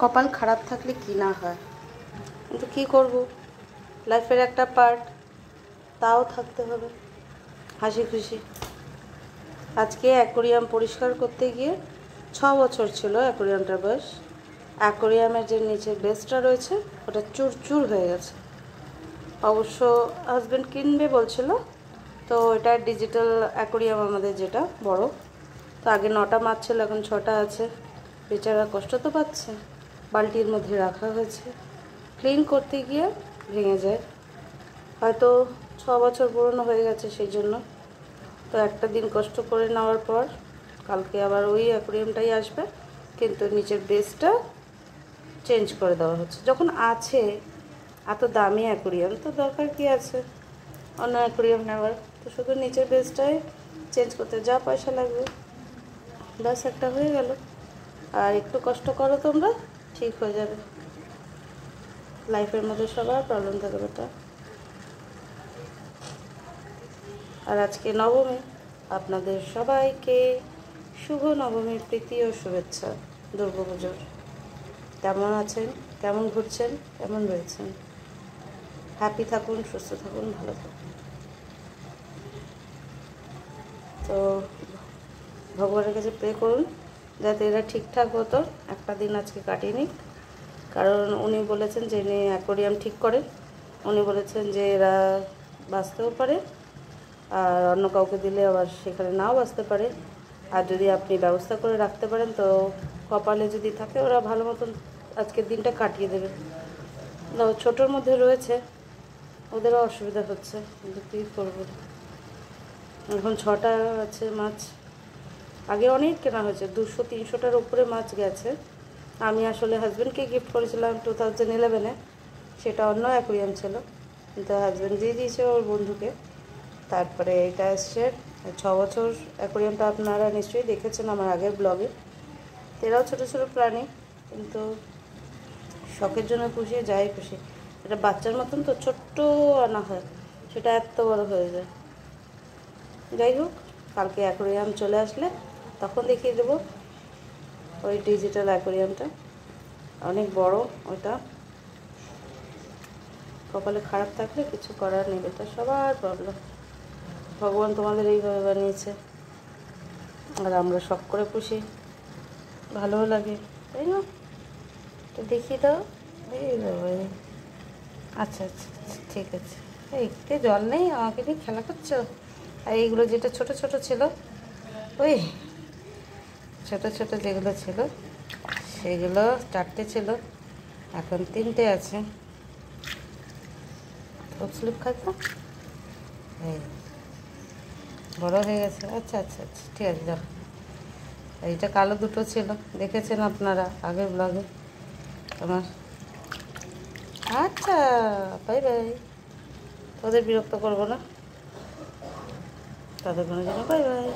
কপাল খারাপ থাকলে কি না হয়? কিন্তু কী করব? লাইফের একটা পার্ট তাও থাকতে হবে। হাসি খুশি। আজকে অ্যাকোরিয়াম পরিষ্কার করতে গিয়ে ছ বছর ছিল অ্যাকোরিয়ামটার বয়স অ্যাকোরিয়ামের যে নিচে বেসটা রয়েছে, ওটা চুর চুর হয়ে গেছে। অবশ্য হাজব্যান্ড কিনবে বলছিল, তো এটা ডিজিটাল অ্যাকোরিয়াম আমাদের যেটা, বড়। তো আগে নটা মাছ ছিল, এখন ছটা আছে। বেচারা কষ্ট তো পাচ্ছে। বালতির মধ্যে রাখা হয়েছে। ক্লিন করতে গিয়ে ভেঙে যায়। হয়তো ছ বছর পুরনো হয়ে গেছে সেই জন্য। তো একটা দিন কষ্ট করে নেওয়ার পর কালকে আবার ওই অ্যাকোরিয়ামটাই আসবে। কিন্তু নিচের বেসটা চেঞ্জ করে দেওয়া হচ্ছে। যখন আছে, এত দামি অ্যাকোরিয়াম, তো দরকার কি আছে? অন্য অ্যাকোরিয়াম নেওয়ার। তো শুধু নিচের বেসটাই চেঞ্জ করতে যা পয়সা লাগবে। ব্যাস, একটা হয়ে গেল। আর একটু কষ্ট করো তোমরা। ঠিক হয়ে যাবে। লাইফের মধ্যে সবার প্রবলেম থাকে বেটা আর আজকে নবমী। আপনাদের সবাইকে শুভ নবমীর প্রীতি ও শুভেচ্ছা দুর্গাপুজোর। কেমন আছেন? কেমন ঘুরছেন? কেমন রয়েছেন? হ্যাপি থাকুন, সুস্থ থাকুন, ভালো থাকুন। তো, ভগবানের কাছে প্রে করুন। যাতে এরা ঠিকঠাক হতো। একটা দিন আজকে কাটিয়ে কারণ উনি বলেছেন যে ইনি অ্যাকোরিয়াম ঠিক করেন। উনি বলেছেন যে এরা বাঁচতেও পারে। আর অন্য কাউকে দিলে আবার সেখানে নাও বাঁচতে পারে। আর যদি আপনি ব্যবস্থা করে রাখতে পারেন, তো কপালে যদি থাকে, ওরা ভালো মতন আজকের দিনটা কাটিয়ে দেবে। ছোটোর মধ্যে রয়েছে। ওদেরও অসুবিধা হচ্ছে। কিন্তু কী করব? এখন ছটা আছে মাছ। আগে অনেক কেনা হয়েছে, দুশো, তিনশোটার উপরে মাছ গেছে। আমি আসলে হাজব্যান্ডকে গিফট করেছিলাম টু থাউজেন্ড ইলেভেনে সেটা অন্য অ্যাকোরিয়াম ছিল। কিন্তু হাজব্যান্ড দিয়ে দিয়েছে ওর বন্ধুকে। তারপরে এটা এসছে, ছ বছর অ্যাকোরিয়ামটা আপনারা নিশ্চয়ই দেখেছেন আমার আগের ব্লগে এরাও ছোটো ছোটো প্রাণী, কিন্তু শখের জন্য খুশি, যাই খুশি। এটা বাচ্চার মতন তো, ছোট্ট আনা হয়, সেটা এত বড় হয়ে যায়। যাই হোক, কালকে অ্যাকোরিয়াম চলে আসলে তখন দেখিয়ে দেবো ওই ডিজিটাল অ্যাকোরিয়ামটা। অনেক বড় ওইটা। কপালে খারাপ থাকলে কিছু করার নেই এটা সবার প্রবলেম ভগবান তোমাদের এইভাবে বানিয়েছে। আর আমরা শখ করে পুষি। ভালোও লাগে তাই না? তো দেখিয়ে দাও। এই। আচ্ছা আচ্ছা আচ্ছা, ঠিক আছে। একটু জল নেই আমাকে নিয়ে খেলা করছ? আর এইগুলো যেটা ছোট ছোট ছিল ওই ছোট ছোট যেগুলো ছিল, সেগুলো চারটে ছিল। এখন তিনটে আছে। খুব স্লিপ এই, বড় হয়ে গেছে। আচ্ছা আচ্ছা আচ্ছা ঠিক আছে, যাও। এইটা কালো দুটো ছিল। দেখেছেন আপনারা আগের ব্লগে তোমার আচ্ছা বাই বাই তোদের বিরক্ত করব না। তাদের কোনো জন্য বাই বাই